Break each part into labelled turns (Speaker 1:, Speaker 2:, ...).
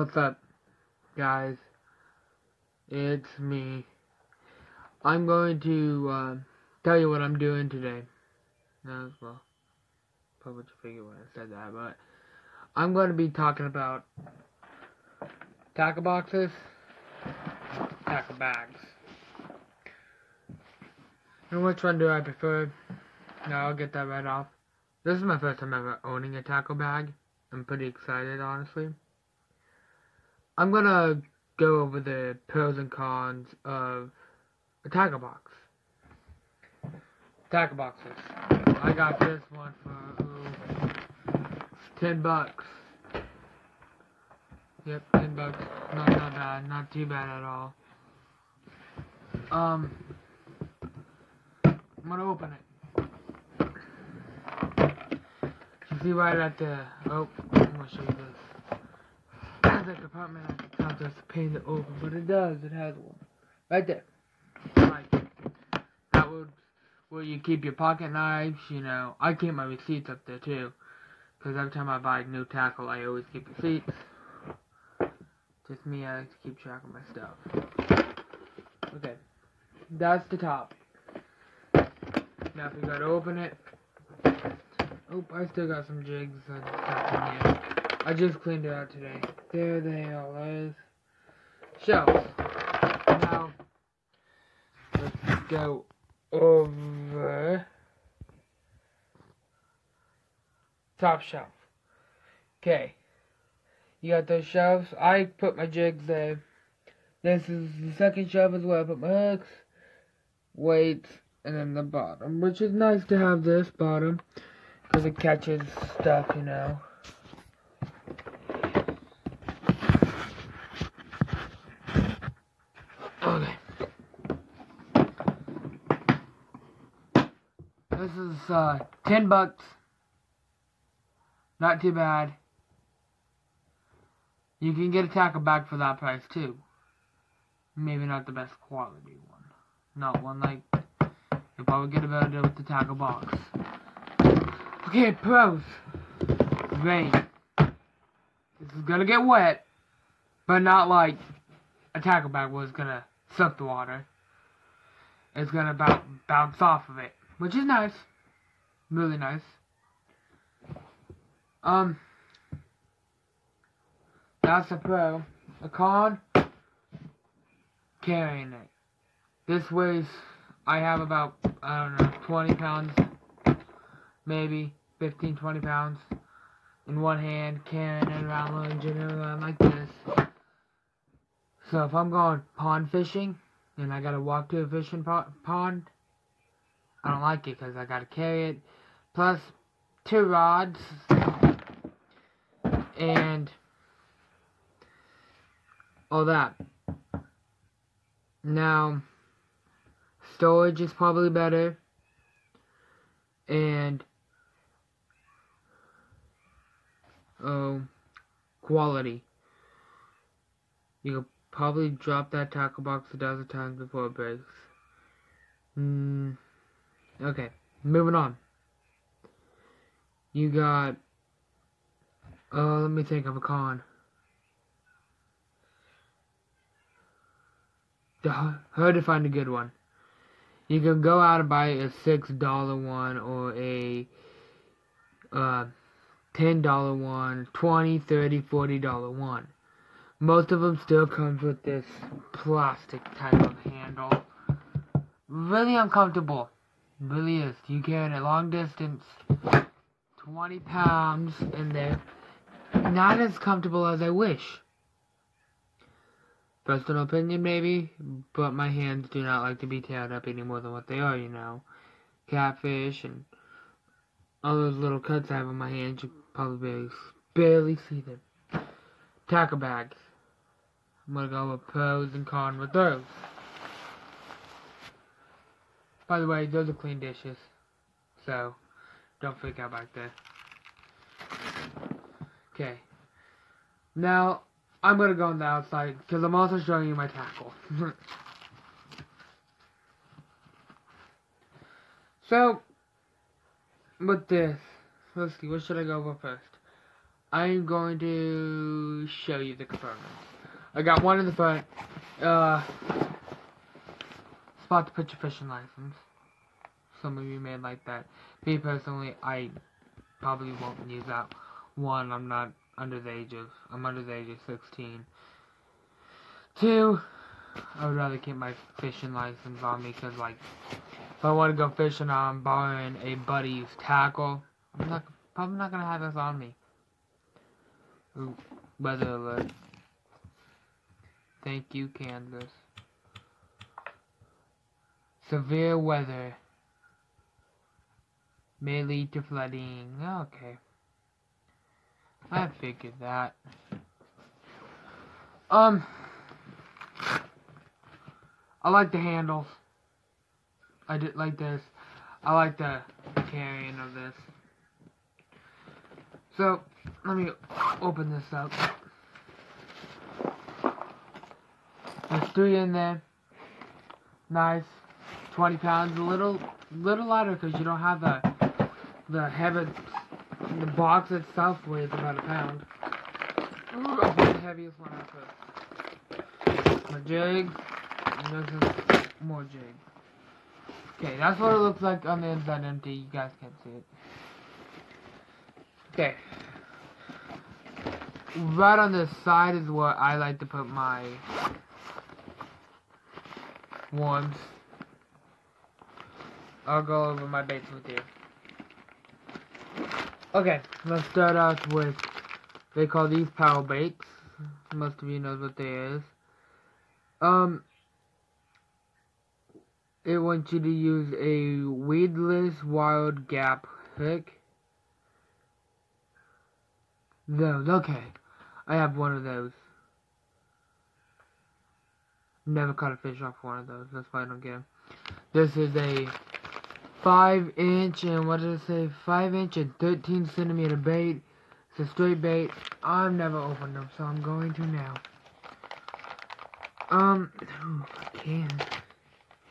Speaker 1: What's up, guys? It's me. I'm going to uh, tell you what I'm doing today. Well, probably figure when I said that, but I'm going to be talking about tackle boxes, tackle bags. And which one do I prefer? No, I'll get that right off. This is my first time ever owning a tackle bag. I'm pretty excited, honestly. I'm gonna go over the pros and cons of a tackle box. Tackle boxes. I got this one for ooh, ten bucks. Yep, ten bucks. Not not bad. Not too bad at all. Um, I'm gonna open it. You see right at the oh, I'm gonna show you this. Has compartment at the top that's pain to open, but it does. It has one right there. Like that would where you keep your pocket knives. You know, I keep my receipts up there too, because every time I buy a new tackle, I always keep receipts. Just me, I like to keep track of my stuff. Okay, that's the top. Now if we gotta open it. Oh, I still got some jigs. Got them in. I just cleaned it out today. There they all is. Shelves. Now, let's go over top shelf. Okay. You got those shelves. I put my jigs there. This is the second shelf as well. I put my hooks, weights, and then the bottom, which is nice to have this bottom because it catches stuff, you know. This is uh, 10 bucks. Not too bad. You can get a tackle bag for that price too. Maybe not the best quality one. Not one like You'll probably get a better deal with the tackle box. Okay, pros. Rain. This is gonna get wet, but not like a tackle bag was gonna suck the water. It's gonna bounce off of it, which is nice. Really nice. Um, that's a pro. A con, carrying it. This weighs I have about, I don't know, 20 pounds, maybe 15, 20 pounds in one hand, carrying it around lunging around like this. So if I'm going pond fishing and I gotta walk to a fishing pond, I don't like it because I gotta carry it. Plus, two rods and all that. Now, storage is probably better. And oh, quality. You could probably drop that tackle box a dozen times before it breaks. Mm, okay, moving on. You got. Uh, let me think of a con. Hard to find a good one. You can go out and buy a six dollar one or a uh, ten dollar one, twenty, thirty, forty dollar one. Most of them still comes with this plastic type of handle. Really uncomfortable. Really is. You carry it long distance, 20 pounds, in they're not as comfortable as I wish. Personal opinion, maybe, but my hands do not like to be tied up any more than what they are, you know. Catfish and all those little cuts I have on my hands, you probably barely, barely see them. Tackle bags. I'm gonna go with pros and cons with those. By the way, those are clean dishes, so don't freak out back there. Okay. Now, I'm gonna go on the outside because I'm also showing you my tackle. so, with this, let's see, what should I go over first? I'm going to show you the compartments. I got one in the front. Uh, spot to put your fishing license. Some of you may like that. Me personally, I probably won't use that. One, I'm not under the age of, I'm under the age of 16. Two, I would rather keep my fishing license on me because, like, if I want to go fishing, I'm borrowing a buddy's tackle. I'm not probably not gonna have this on me. Ooh, weather alert. Thank you, Kansas. Severe weather may lead to flooding. Okay. I figured that. Um, I like the handles. I did like this. I like the carrying of this. So, let me open this up. There's three in there. Nice. 20 pounds. A little, little lighter because you don't have the, the heavy, the box itself weighs about a pound. Ooh, I the heaviest one I put. My jig. And this is more jig. Okay, that's what it looks like on the inside empty. You guys can't see it. Okay. Right on the side is where I like to put my worms. I'll go over my baits with you. Okay, let's start out with, they call these power baits. Most of you knows what they is. Um, it wants you to use a weedless wide gap hook. Those, okay. I have one of those. Never caught a fish off one of those. That's why I don't get them. This is a 5 inch and what did it say? 5 inch and 13 centimeter bait. It's a straight bait. I've never opened them, so I'm going to now. Um, ooh, I can.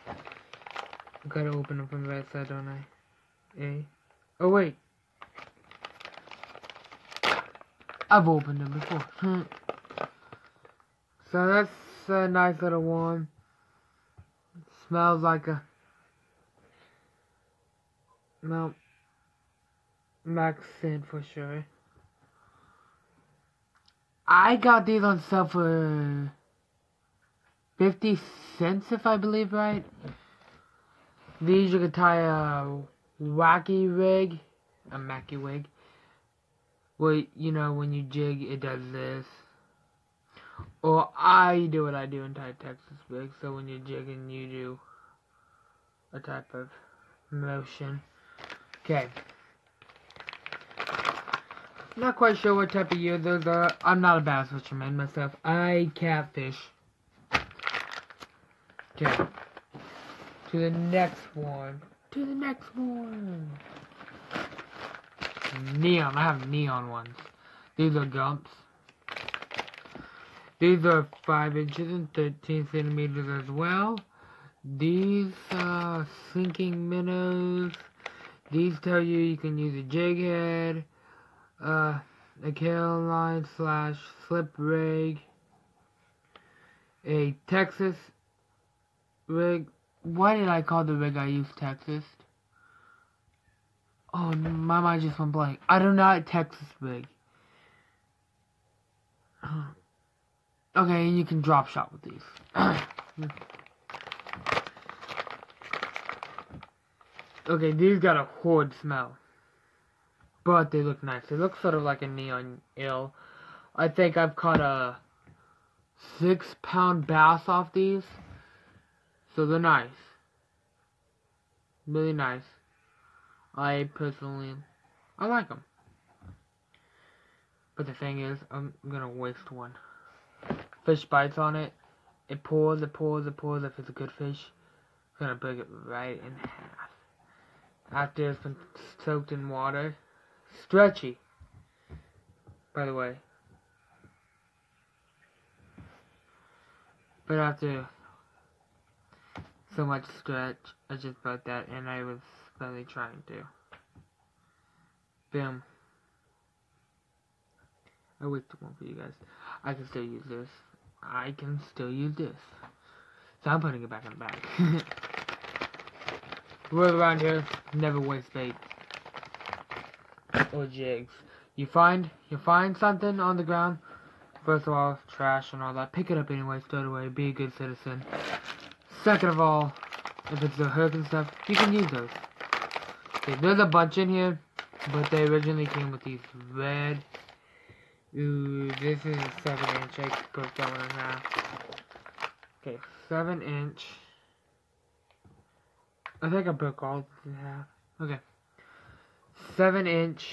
Speaker 1: I gotta open them from the right side, don't I? A. Oh, wait. I've opened them before. Hmm. so that's a nice little one. Smells like a no Max Sin for sure. I got these on sale for 50 cents if I believe right. These you can tie a wacky rig, a macky wig. Well, you know, when you jig, it does this. Or I do what I do in tie Texas rig, so when you're jigging, you do a type of motion. Okay. Not quite sure what type of year those are. I'm not a bass fisherman myself. I catfish. Okay. To the next one. To the next one. Neon. I have neon ones. These are gumps. These are 5 inches and 13 centimeters as well. These are sinking minnows. These tell you you can use a jig head, uh, a Carolina slash slip rig, a Texas rig. Why did I call the rig I use Texas? Oh, my mind just went blank. I do not Texas rig. Okay, and you can drop shot with these. okay, these got a horrid smell. But they look nice. They look sort of like a neon eel. I think I've caught a six pound bass off these. So they're nice. Really nice. I personally, I like them. But the thing is, I'm gonna waste one. Fish bites on it. It pulls, it pulls, it pulls. If it's a good fish, it's gonna break it right in half. After it's been soaked in water. Stretchy. By the way. But after so much stretch, I just broke that and I was really trying to. Boom. I wasted one for you guys. I can still use this. I can still use this. So I'm putting it back in the bag. Rule around here, never waste bait. Or jigs. You find you find something on the ground, first of all, trash and all that, pick it up anyway, throw it away, be a good citizen. Second of all, if it's the hook and stuff, you can use those. Okay, there's a bunch in here, but they originally came with these red. Ooh, this is a 7 inch. I broke that one in half. Okay, 7 inch. I think I broke all in half. Okay. 7 inch.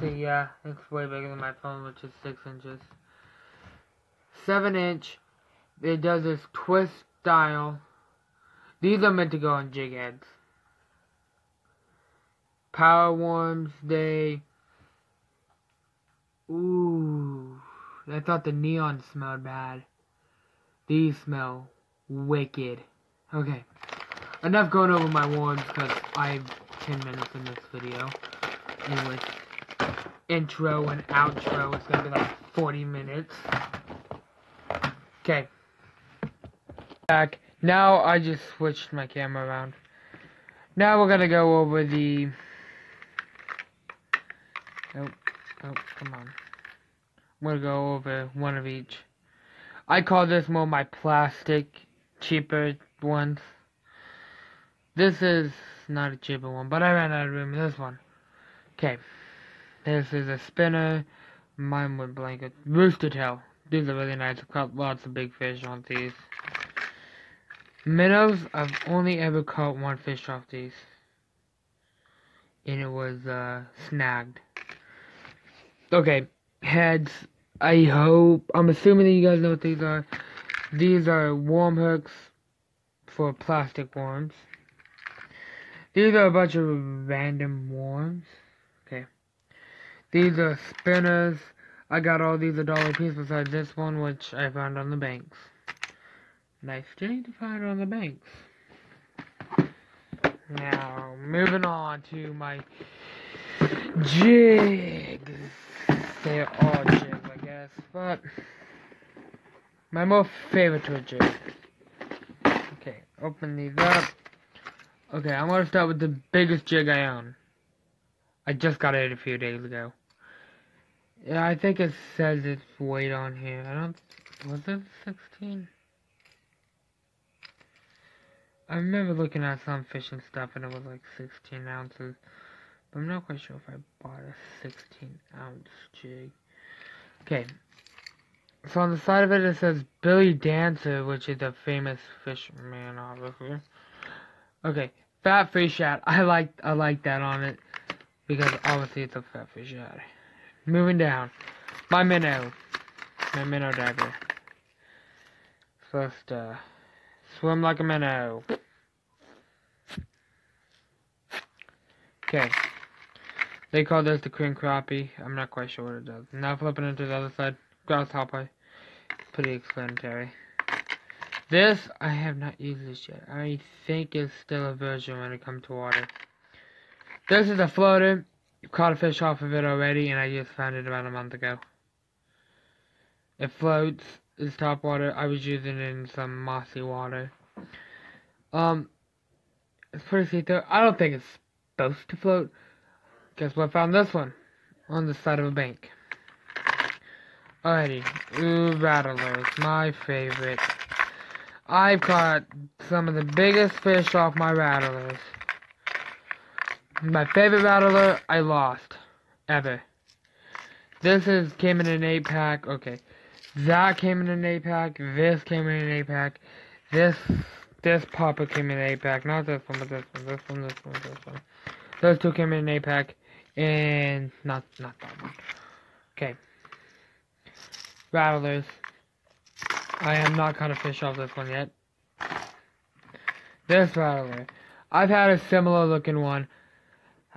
Speaker 1: See, yeah, it's way bigger than my phone, which is 6 inches. 7 inch. It does this twist style. These are meant to go on jig heads. Power worms, they. Ooh. I thought the neon smelled bad. These smell wicked. Okay. Enough going over my worms because I have 10 minutes in this video. Anyway. Intro and outro. It's gonna be like 40 minutes. Okay. Back. Now I just switched my camera around. Now we're gonna go over the Oh, oh, come on. I'm gonna go over one of each. I call this more my plastic, cheaper ones. This is not a cheaper one, but I ran out of room this one. Okay. This is a spinner. Mine with blanket. Rooster tail. These are really nice. I've caught lots of big fish on these. Minnows, I've only ever caught one fish off these. And it was, uh, snagged. Okay, heads. I hope. I'm assuming that you guys know what these are. These are worm hooks for plastic worms. These are a bunch of random worms. Okay. These are spinners. I got all these a dollar piece besides this one, which I found on the banks. Nice thing to find on the banks. Now, moving on to my jigs. They're all jigs, I guess, but my most favorite to jig. Okay, open these up. Okay, I'm gonna start with the biggest jig I own. I just got it a few days ago. Yeah, I think it says its weight on here. I don't. Was it 16? I remember looking at some fishing stuff and it was like 16 ounces. But I'm not quite sure if I bought a 16 ounce jig. Okay. So on the side of it, it says Billy Dancer, which is a famous fisherman, obviously. Okay, fat fish shad. I like I like that on it because obviously it's a fat fish shad. Moving down, my minnow, my minnow dagger. First, uh, swim like a minnow. Okay. They call this the cream crappie. I'm not quite sure what it does. Now flipping into the other side. Grasshopper. Pretty explanatory. This, I have not used this yet. I think it's still a virgin when it comes to water. This is a floater. Caught a fish off of it already, and I just found it about a month ago. It floats. It's top water. I was using it in some mossy water. Um, it's pretty see-through. I don't think it's supposed to float. Guess what? I found this one on the side of a bank. Alrighty, ooh, rattlers, my favorite. I've caught some of the biggest fish off my rattlers. My favorite rattler, I lost. Ever. This is came in an 8 pack. Okay. That came in an 8 pack. This came in an 8 pack. This this popper came in an 8 pack. Not this one, but this one. This one, this one, this one. Those two came in an 8 pack. And not not that one. Okay. Rattlers. I am not caught a fish off this one yet. This rattler. I've had a similar looking one.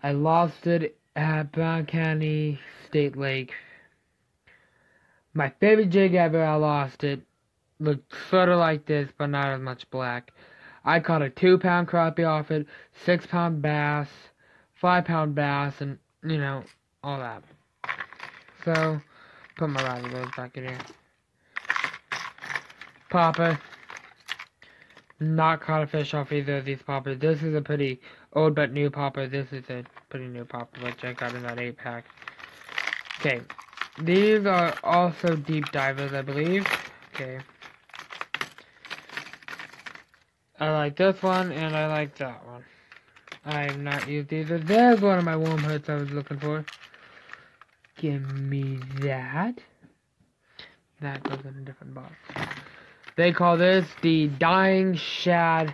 Speaker 1: I lost it at Brown County State Lake. My favorite jig ever, I lost it. Looked sort of like this, but not as much black. I caught a two pound crappie off it, six pound bass, five pound bass, and you know, all that. So, put my raspberries back in here. Popper. Not caught a fish off either of these poppers. This is a pretty old but new popper. This is a pretty new popper, which I got in that 8 pack. Okay. These are also deep divers, I believe. Okay. I like this one, and I like that one. I have not used either. There's one of my warm hurts I was looking for. Give me that. That goes in a different box. They call this the dying shad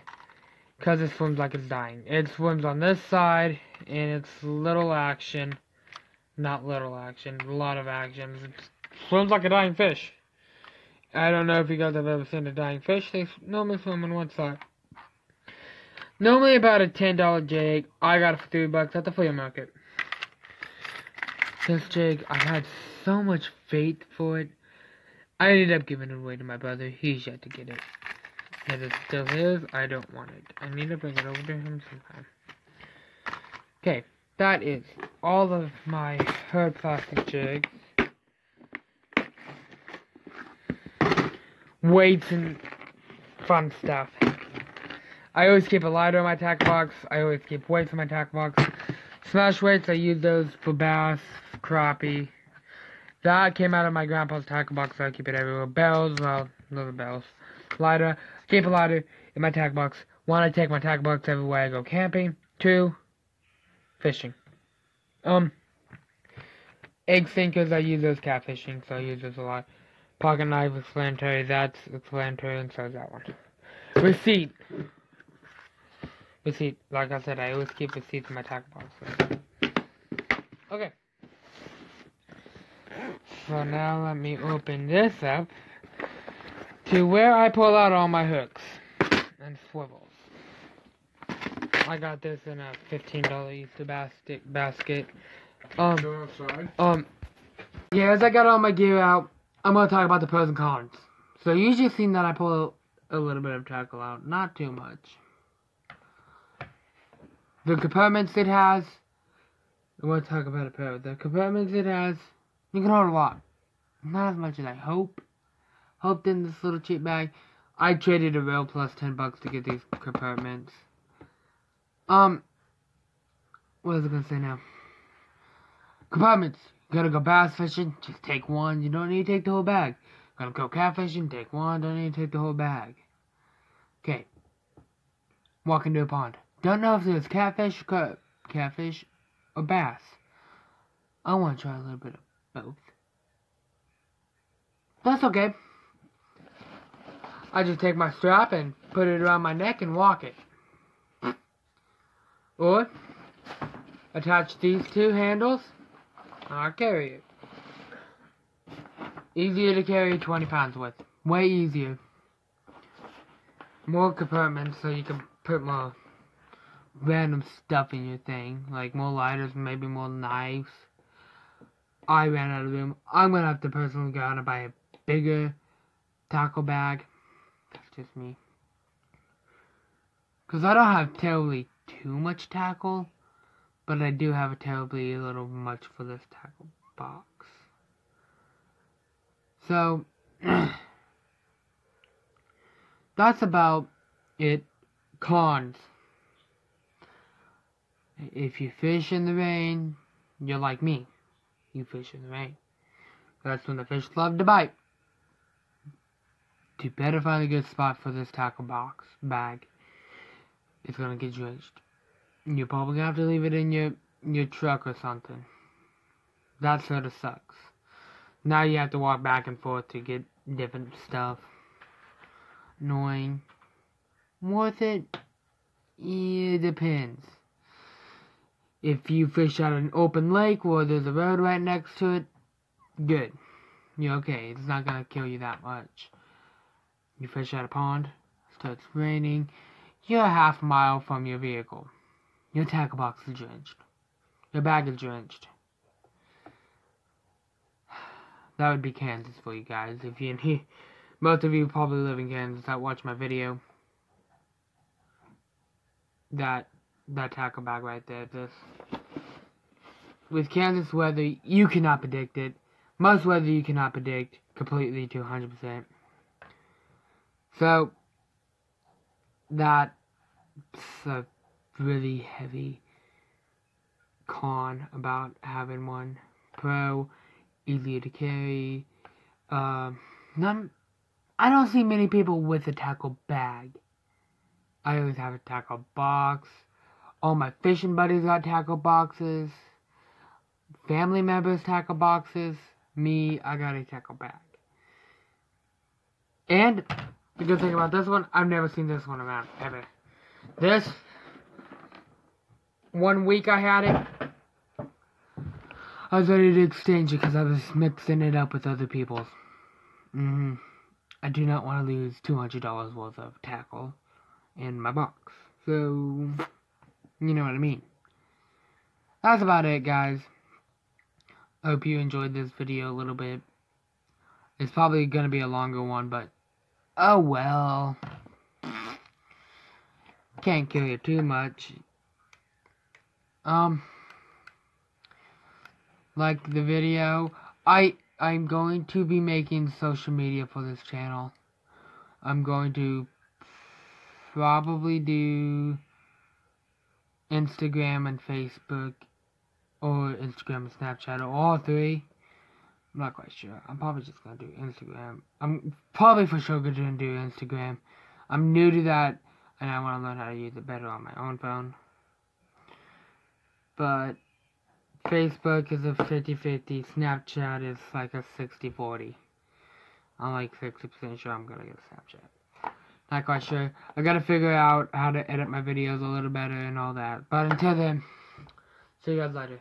Speaker 1: because it swims like it's dying. It swims on this side and it's little action. Not little action, a lot of action. It swims like a dying fish. I don't know if you guys have ever seen a dying fish. They normally swim on one side. Normally about a $10 jig. I got it for 3 bucks at the flea market. This jig, I had so much faith for it. I ended up giving it away to my brother. He's yet to get it. If it's still his, I don't want it. I need to bring it over to him sometime. Okay, that is all of my hard plastic jigs. Weights and fun stuff. I always keep a lighter in my tackle box. I always keep weights in my tackle box. Smash weights, I use those for bass, crappie. That came out of my grandpa's tackle box, so I keep it everywhere. Bells, well, little bells. Lighter, keep a lighter in my tackle box. One, I take my tackle box everywhere I go camping. Two, fishing. Um, egg sinkers, I use those catfishing, so I use those a lot. Pocket knife, explanatory, that's explanatory, and so is that one. Receipt. Receipt. Like I said, I always keep receipts in my tackle box. Okay. So now let me open this up to where I pull out all my hooks and swivels. I got this in a $15 Easter basket. basket. Um,
Speaker 2: Go outside.
Speaker 1: um, yeah, as I got all my gear out, I'm gonna talk about the pros and cons. So you just seen that I pull a little bit of tackle out, not too much. The compartments it has, I want to talk about it further. The compartments it has, you can hold a lot. Not as much as I hope. Hoped in this little cheap bag. I traded a real plus 10 bucks to get these compartments. Um, what was I gonna say now? Compartments. You gotta go bass fishing, just take one. You don't need to take the whole bag. Gonna go catfishing, take one. Don't need to take the whole bag. Okay. Walk into a pond. Don't know if there's catfish, ca- catfish, or bass. I want to try a little bit of both. That's okay. I just take my strap and put it around my neck and walk it. Or attach these two handles. I'll carry it. Easier to carry 20 pounds with. Way easier. More compartments so you can put more random stuff in your thing. Like more lighters, maybe more knives. I ran out of room. I'm gonna have to personally go out and buy a bigger tackle bag. That's just me. Because I don't have terribly too much tackle. But I do have a terribly little much for this tackle box. So, that's about it. Cons. If you fish in the rain, you're like me. You fish in the rain. That's when the fish love to bite. To better find a good spot for this tackle box bag, it's gonna get drenched. You're probably gonna have to leave it in your your truck or something. That sort of sucks. Now you have to walk back and forth to get different stuff. Annoying. Worth it? It depends. If you fish at an open lake where there's a road right next to it, good. You're okay. It's not gonna kill you that much. You fish at a pond, starts raining, you're a half mile from your vehicle. Your tackle box is drenched. Your bag is drenched. That would be Kansas for you guys. If you here, most of you probably live in Kansas that watch my video. That that tackle bag right there. This with Kansas weather, you cannot predict it. Most weather you cannot predict completely to 100%. So, that's a really heavy con about having one. Pro, easier to carry. Um, I don't see many people with a tackle bag. I always have a tackle box. All my fishing buddies got tackle boxes. Family members tackle boxes. Me, I got a tackle bag. And the good thing about this one, I've never seen this one around ever. This one week I had it, I was ready to exchange it because I was mixing it up with other people's. Mm hmm I do not want to lose $200 worth of tackle in my box. So, you know what I mean. That's about it, guys. Hope you enjoyed this video a little bit. It's probably going to be a longer one, but oh well. Can't kill you too much. Um, like the video. I I'm going to be making social media for this channel. I'm going to probably do Instagram and Facebook or Instagram and Snapchat or all three. I'm not quite sure. I'm probably just gonna do Instagram. I'm probably for sure gonna do Instagram. I'm new to that and I want to learn how to use it better on my own phone. But Facebook is a 50-50. Snapchat is like a 60-40. I'm like 60% sure I'm gonna get Snapchat. Not quite sure. I gotta figure out how to edit my videos a little better and all that. But until then, see you guys later.